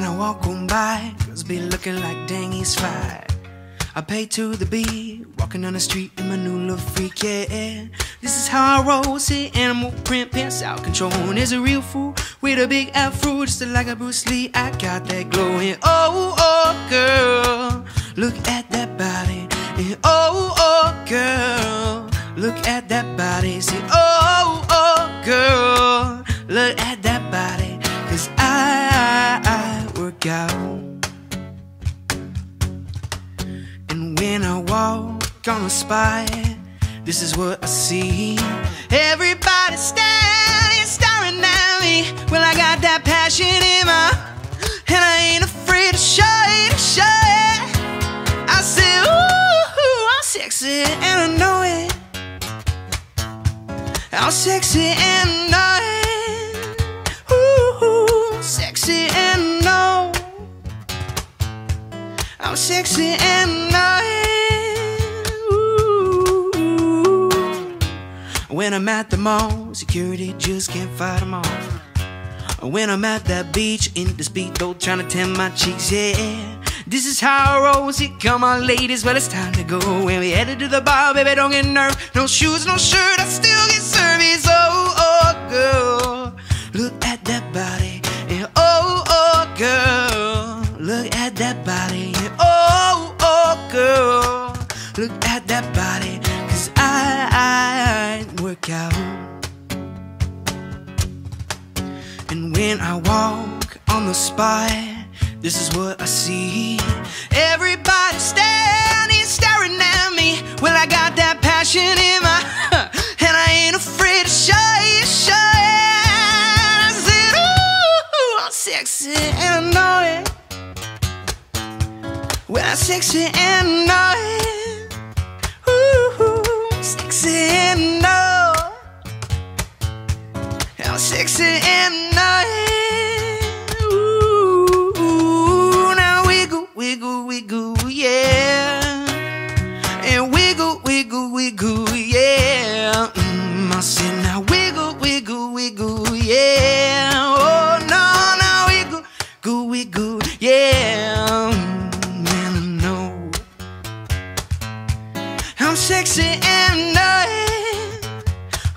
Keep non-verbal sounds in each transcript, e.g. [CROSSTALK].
walk on by, girls be looking like dang he's fine. I pay to the beat, walking on the street in my new little freak, yeah. This is how I roll, see animal print, pants out control. And there's a Redfoo with a big afro, just like a Bruce Lee. I got that glowing, oh, oh, girl, look at that body. Oh, oh, girl, look at that body. See, oh, oh, girl, look at that body. Out. And when I walk on a spot, this is what I see. Everybody standing, staring at me. Well, I got that passion in my, and I ain't afraid to show it, show it. I say, ooh, I'm sexy, and I know it. I'm sexy and I'm sexy and I When I'm at the mall, security just can't fight them all. When I'm at that beach in the speedo trying to tan my cheeks, yeah. This is how I roll. See, come on, ladies, well it's time to go. When we headed to the bar, baby, don't get nervous. No shoes, no shirt, I still get service. Oh, oh, girl, I out. And when I walk on the spot, this is what I see. Everybody standing, staring at me. Well, I got that passion in my, [LAUGHS] and I ain't afraid to show it, show it. I said, ooh, I'm sexy and I know it. Well, I'm sexy and I know it. Wiggle, yeah. Mm, I said now wiggle, wiggle, wiggle, yeah. Oh no, now wiggle, go, wiggle, yeah. Mm, Man, I know I'm sexy and I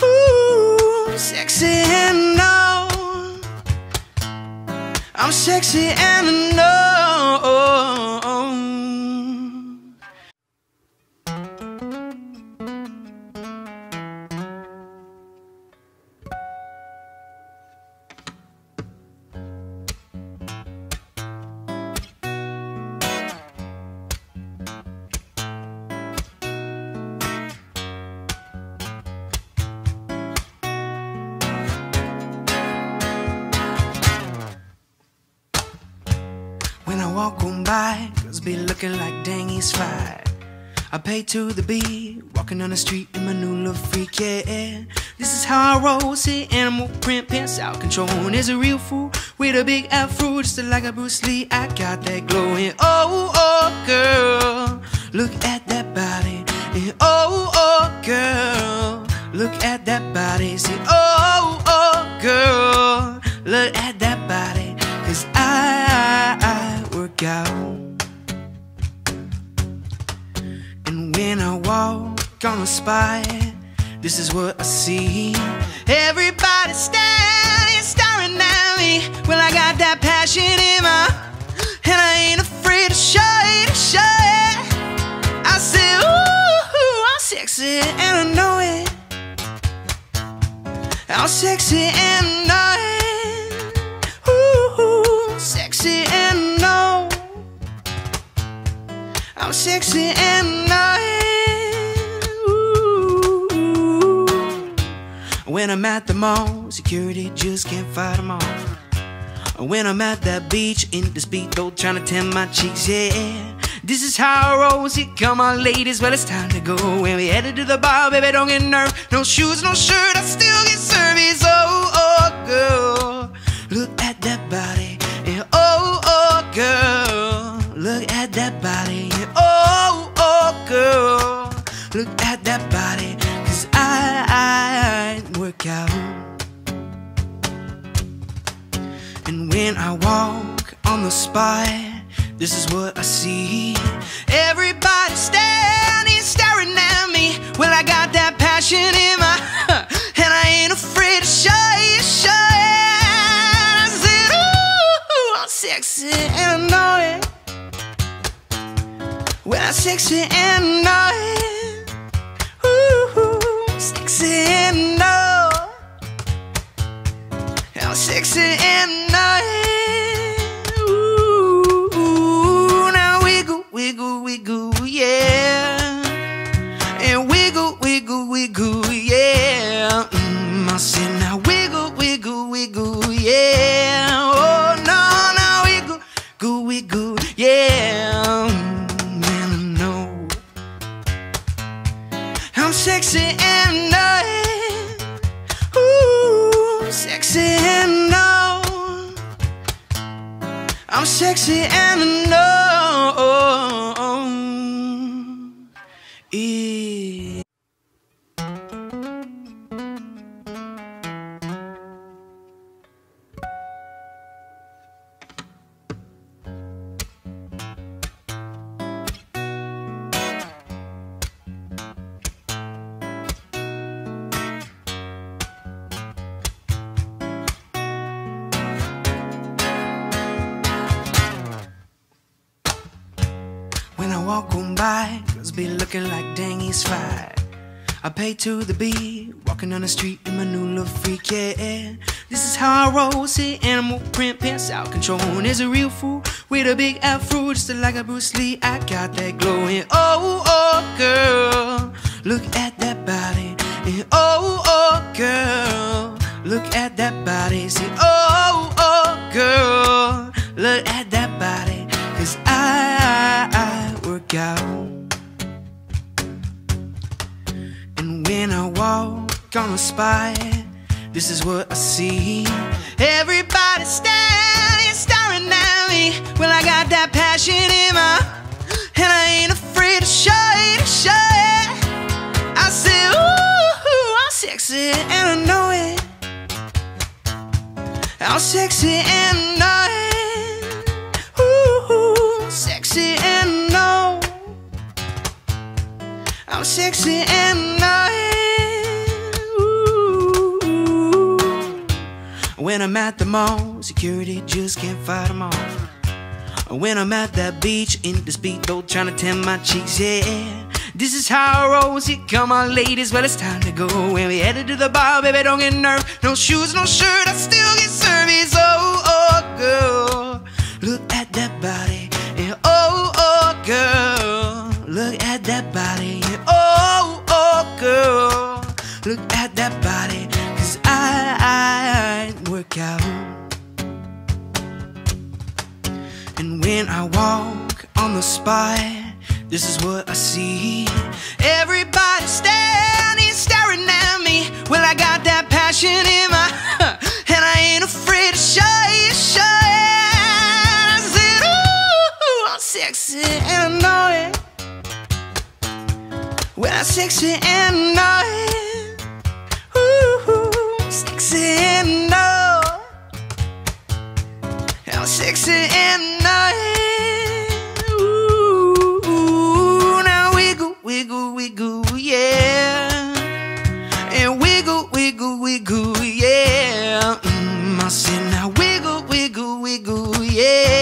Ooh, sexy and no. I'm sexy and I know. When I walk on by, girls be looking like dang he's. I pay to the beat, walking on the street in my new little freak, yeah. This is how I roll, see animal print, pants out control. And there's a Redfoo with a big afro, just like a Bruce Lee. I got that glowing, oh, oh, girl, look at that body. And oh, oh, girl, look at that body. See, oh, oh, girl, look at that body. Work out. And when I walk on the spot, this is what I see. Everybody standing, staring at me. Well, I got that passion in my, and I ain't afraid to show it, show it. I say, ooh, I'm sexy, and I know it. I'm sexy and I know it. Ooh, sexy sexy and. Ooh. When I'm at the mall, security just can't fight them all. When I'm at that beach in the speedo trying to tan my cheeks, yeah. This is how I roll. See, come on, ladies, well it's time to go. When we headed to the bar, baby, don't get nervous. No shoes, no shirt, I still get service. Oh, oh, girl, look at that body. And oh, oh, girl, look at that body. Look at that body. Cause I, I work out. And when I walk on the spot, this is what I see. Everybody standing, staring at me. Well, I got that passion in my, heart, and I ain't afraid to show it, show it. I said, ooh, I'm sexy and I know it. Well, I'm sexy and I know it. And know. I'm sexy and know. Ooh, now wiggle, wiggle, wiggle, yeah. And wiggle, wiggle, wiggle, yeah. Mm, I said now wiggle, wiggle, wiggle, yeah. Sexy and I know. Walk on by, girls be looking like dang, he's. I pay to the beat, walking on the street in my new little freak, yeah. This is how I roll, see animal print, pants out control. And there's a Redfoo with a big afro, just like a Bruce Lee. I got that glowing, oh, oh, girl, look at that body. And oh, oh, girl, look at that body. See, oh, oh, girl, look at that body. Cause I, I work out. And when I walk on a spot, this is what I see. Everybody standing, staring at me. Well, I got that passion in my, and I ain't afraid to show it, show it. I said, ooh, I'm sexy and I know it. I'm sexy and I know it. Sexy and ooh. When I'm at the mall, security just can't fight them all. When I'm at that beach in the speedboat trying to tan my cheeks, yeah. This is how I roll. Here come on, ladies, well it's time to go. When we headed to the bar, baby, don't get nervous. No shoes, no shirt, I still get service. Oh, oh, girl, look at that body. And oh, oh, girl, girl, look at that body. Cause I, I work out. And when I walk on the spot, this is what I see. Everybody Well, sexy and it. Ooh, sexy and know. I'm sexy and I Ooh, now wiggle, wiggle, wiggle, yeah. And wiggle, wiggle, wiggle, yeah. Mm, I said now wiggle, wiggle, wiggle, yeah.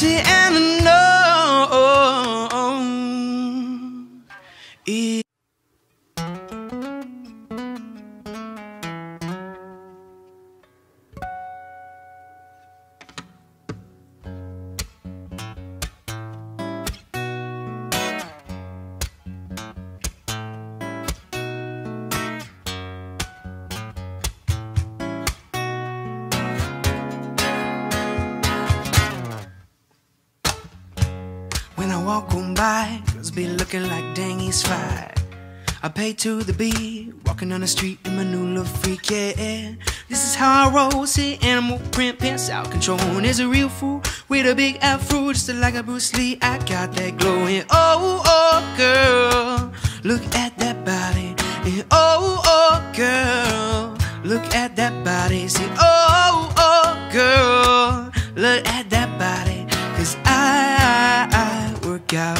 I'm When I walk on by, girls be looking like dang, he's fine. I pay to the beat, walking on the street in my new little freak, yeah. This is how I roll, see animal print, pants out control. And there's a Redfoo with a big afro, just like a Bruce Lee. I got that glowing, oh, oh, girl, look at that body. And oh, oh, girl, look at that body. See, oh, oh, girl, look at that body. Cause I, Work out.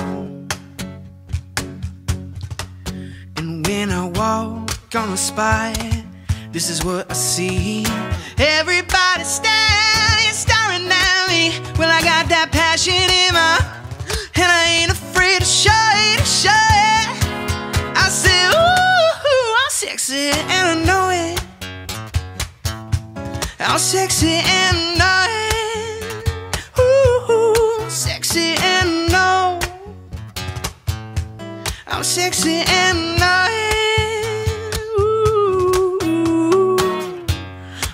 And when I walk on a spot, this is what I see. Everybody standing, staring at me. Well, I got that passion in my, and I ain't afraid to show it, show it. I say, ooh, I'm sexy, and I know it. I'm sexy and I know it. I'm sexy and I.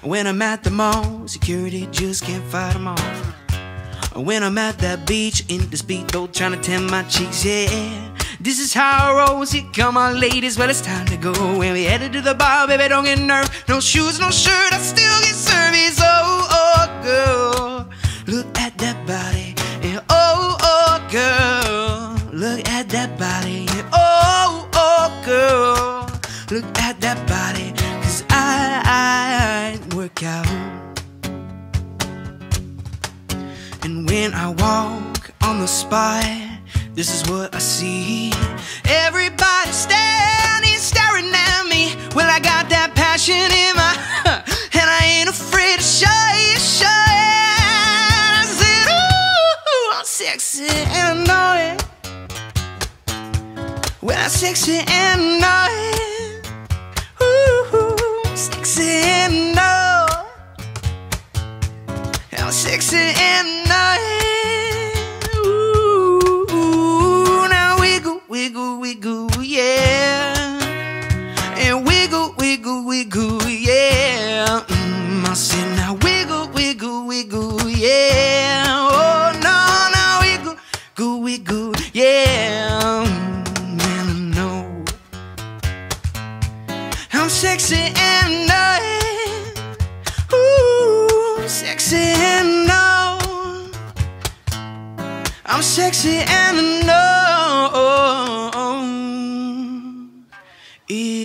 When I'm at the mall, security just can't fight them all. When I'm at that beach in the speedboat trying to tan my cheeks, yeah. This is how I roll. Here come on, ladies. Well, it's time to go. When we headed to the bar, baby, don't get nervous. No shoes, no shirt, I still get service. Oh, oh, girl, look at that body. Cause I, I work out. And when I walk on the spot, this is what I see. Everybody standing, Well, I'm sexy and I know it. Ooh, I'm sexy and I know. I'm sexy and I Ooh, ooh, now wiggle, wiggle, wiggle, yeah. And wiggle, wiggle, wiggle, yeah. Mm, I said now wiggle, wiggle, wiggle, yeah. I'm sexy and I know.